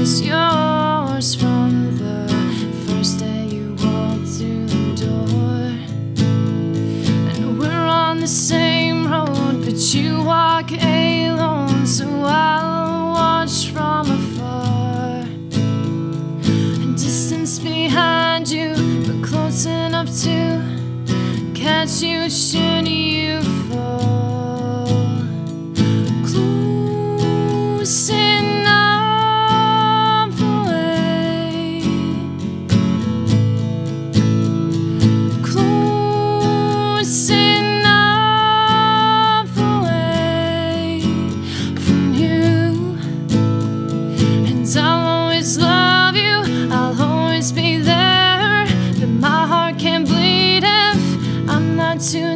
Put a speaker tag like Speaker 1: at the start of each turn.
Speaker 1: It's yours from the first day you walked through the door. And we're on the same road, but you walk alone, so I'll watch from afar. A distance behind you, but close enough to catch you should you fall. Close. to